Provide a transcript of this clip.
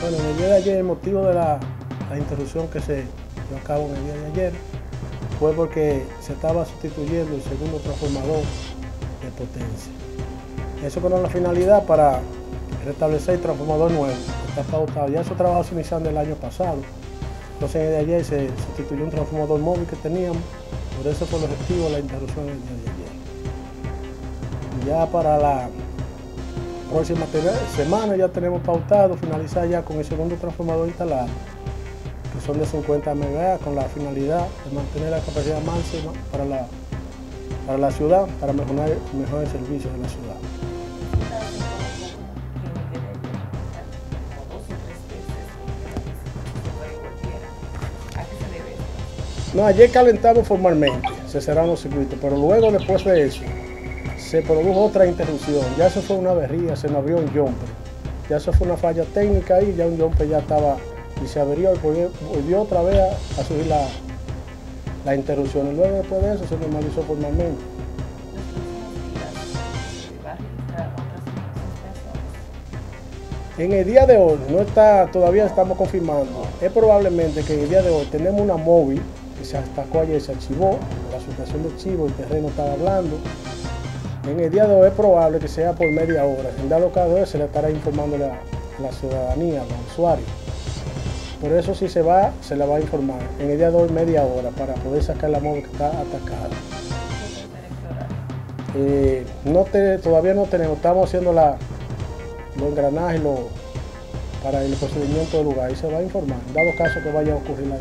Bueno, en el día de ayer, el motivo de la, interrupción que se llevó a cabo en el día de ayer fue porque se estaba sustituyendo el segundo transformador de potencia. Eso con la finalidad para restablecer el transformador nuevo, está pautado. Ya esos trabajos se iniciaron el año pasado. Entonces en el día de ayer se sustituyó un transformador móvil que teníamos, por eso fue el objetivo de la interrupción en el día de ayer. Ya para la próxima semana ya tenemos pautado finalizar ya con el segundo transformador instalado, que son de 50 MVA, con la finalidad de mantener la capacidad máxima para la, para la ciudad, para mejorar, mejorar el servicio de la ciudad. No, ayer calentamos formalmente, se cerraron los circuitos, pero luego después de eso se produjo otra interrupción. Ya eso fue una avería, se nos abrió un jumper. Ya eso fue una falla técnica y ya un jumper ya estaba y se averió y volvió, otra vez a, subir la, la interrupción. Y luego después de eso se normalizó formalmente. En el día de hoy, no está, todavía estamos confirmando, es probablemente que en el día de hoy tenemos una móvil que se atacó ayer, se archivó, la situación del chivo, el terreno estaba hablando. En el día de es probable que sea por media hora. En dado caso se le estará informando la, ciudadanía, a los usuarios. Por eso si se va, se la va a informar. En el día de media hora para poder sacar la móvil que está atacada. Eh, no te- todavía no tenemos, estamos haciendo los engranajes para el procedimiento del lugar y se va a informar, dado caso que vaya a ocurrir la